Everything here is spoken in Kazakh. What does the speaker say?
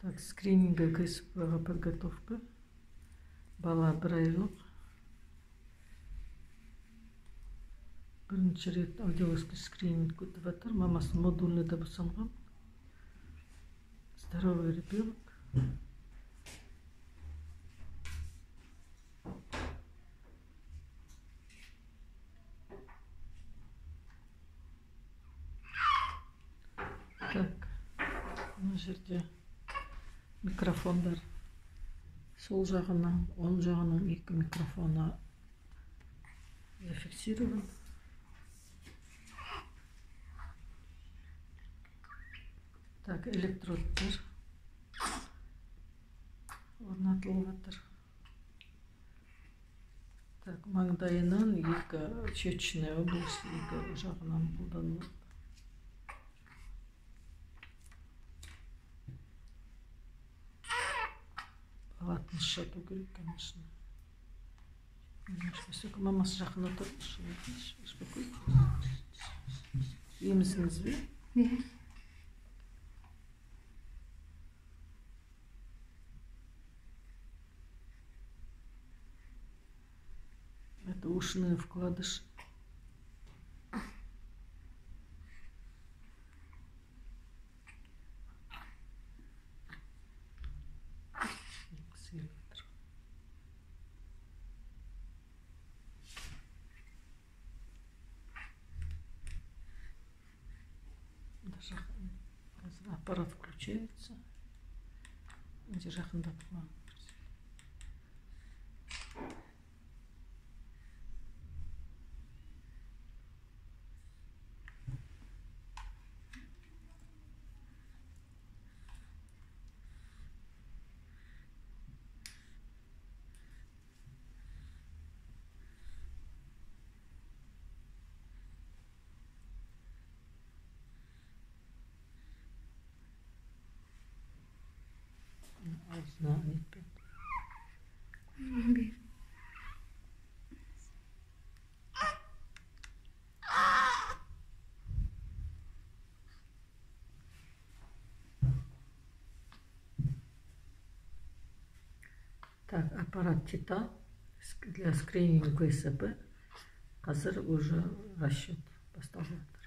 Так, скрининга КСП подготовка. Бала бір айлық. Бірінші рет аудиологический скрининг өтіп жатыр. Мамасы модульныйда босанған. Здоровый ребенок. Так, мына жерде микрофондар сол жағынан оң жағының екі микрофоны зафиксирован. Так электродтар орнатылып жатыр. Так маңдайынан екі щечная область екі жағынан қолданылады. бала тыныш жату керек конечно немножко мамасы жақында тұрды успокойтесь емізсіңіз бе иә это ушные вкладыши Аппарат включается енді nami. Так, аппарат Тита для скрининга ИСП. Азер уже расчет басталады.